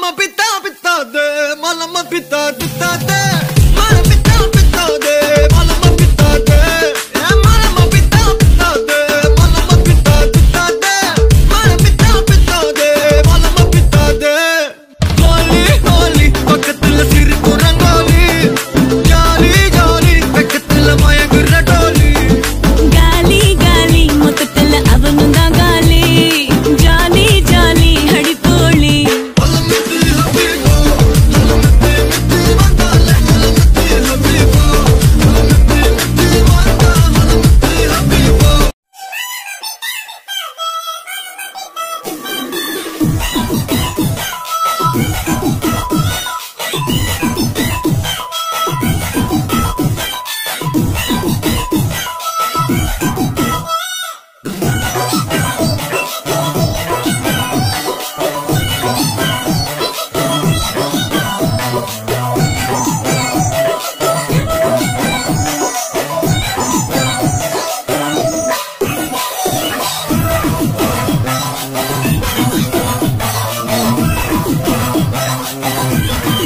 Mama pita pita de, malama pita pita de. Oh, Yeah.